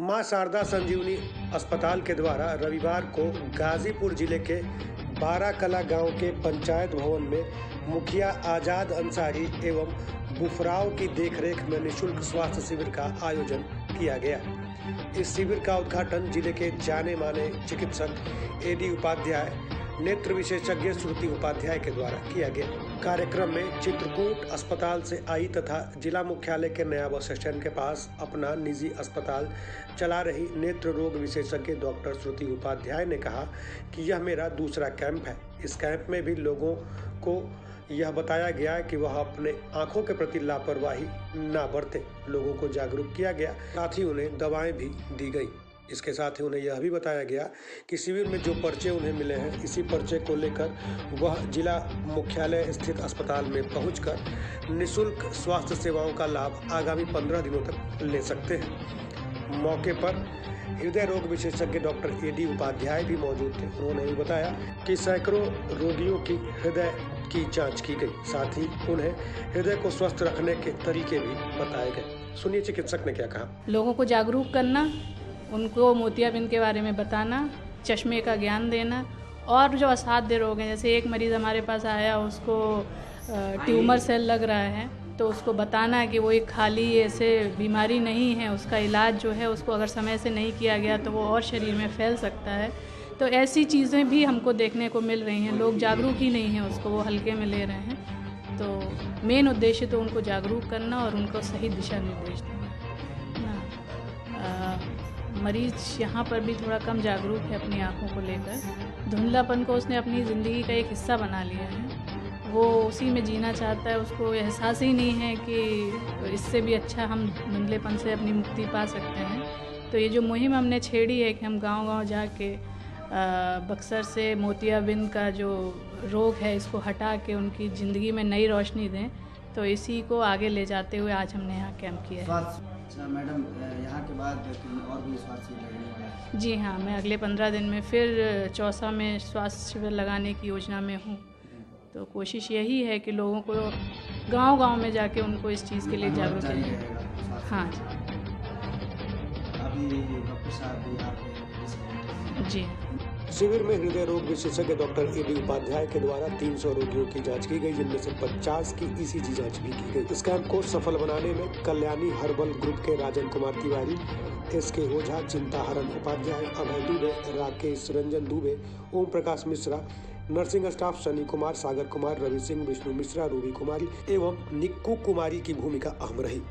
माँ शारदा संजीवनी अस्पताल के द्वारा रविवार को गाजीपुर ज़िले के बाराकला गाँव के पंचायत भवन में मुखिया आज़ाद अंसारी एवं बुफराव की देखरेख में निशुल्क स्वास्थ्य शिविर का आयोजन किया गया। इस शिविर का उद्घाटन ज़िले के जाने माने चिकित्सक एडी उपाध्याय नेत्र विशेषज्ञ श्रुति उपाध्याय के द्वारा किया गया कार्यक्रम में चित्रकूट अस्पताल से आई तथा जिला मुख्यालय के नया बस स्टैंड के पास अपना निजी अस्पताल चला रही नेत्र रोग विशेषज्ञ डॉक्टर श्रुति उपाध्याय ने कहा कि यह मेरा दूसरा कैंप है। इस कैंप में भी लोगों को यह बताया गया कि वह अपने आँखों के प्रति लापरवाही न बरते। लोगों को जागरूक किया गया। साथ ही उन्हें दवाएँ भी दी गई। इसके साथ ही उन्हें यह भी बताया गया कि शिविर में जो पर्चे उन्हें मिले हैं, इसी पर्चे को लेकर वह जिला मुख्यालय स्थित अस्पताल में पहुंचकर निशुल्क स्वास्थ्य सेवाओं का लाभ आगामी पंद्रह दिनों तक ले सकते हैं। मौके पर हृदय रोग विशेषज्ञ डॉक्टर ए डी उपाध्याय भी मौजूद थे। उन्होंने भी बताया कि सैकड़ों रोगियों की हृदय की जाँच की गई, साथ ही उन्हें हृदय को स्वस्थ रखने के तरीके भी बताए गए। सुनिए चिकित्सक ने क्या कहा। लोगों को जागरूक करना उनको मोतियाबिंद के बारे में बताना चश्मे का ज्ञान देना और जो असाध्य रोग हैं जैसे एक मरीज़ हमारे पास आया उसको ट्यूमर सेल लग रहा है तो उसको बताना कि वो एक खाली ऐसे बीमारी नहीं है उसका इलाज जो है उसको अगर समय से नहीं किया गया तो वो और शरीर में फैल सकता है। तो ऐसी चीज़ें भी हमको देखने को मिल रही हैं लोग जागरूक ही नहीं हैं उसको वो हल्के में ले रहे हैं। तो मेन उद्देश्य तो उनको जागरूक करना और उनको सही दिशा निर्देश देना। मरीज़ यहाँ पर भी थोड़ा कम जागरूक है अपनी आँखों को लेकर। धुंधलापन को उसने अपनी ज़िंदगी का एक हिस्सा बना लिया है। वो उसी में जीना चाहता है, उसको एहसास ही नहीं है कि इससे भी अच्छा हम धुंधलेपन से अपनी मुक्ति पा सकते हैं। तो ये जो मुहिम हमने छेड़ी है कि हम गांव-गांव जाके बक्सर से मोतियाबिंद का जो रोग है, इसको हटा के उनकी ज़िंदगी में नई रोशनी दें तो इसी को आगे ले जाते हुए आज हमने यहाँ कैंप किया है। अच्छा मैडम यहाँ के बाद और भी स्वास्थ्य शिविर लगने वाला है। जी हाँ मैं अगले पंद्रह दिन में फिर चौसा में स्वास्थ्य शिविर लगाने की योजना में हूँ। तो कोशिश यही है कि लोगों को गांव-गांव में जाके उनको इस चीज़ के लिए जागरूक किया हाँ जी। अभी डॉक्टर साहब भी जी। शिविर में हृदय रोग विशेषज्ञ डॉक्टर ए डी उपाध्याय के द्वारा 300 रोगियों की जाँच की गई, जिनमें से 50 की ईसीजी जाँच भी की गई। इस कैंप को सफल बनाने में कल्याणी हर्बल ग्रुप के राजन Kumar Tiwari S K Ojha, Chintaharan Upadhyay, Abhay Dubey, Rakesh Ranjan Dubey Om Prakash Mishra, nursing staff Shani Kumar, Sagar Kumar, Ravi Singh, Vishnu Mishra, Ruby Kumari एवं निक्कू कुमारी की भूमिका अहम रही।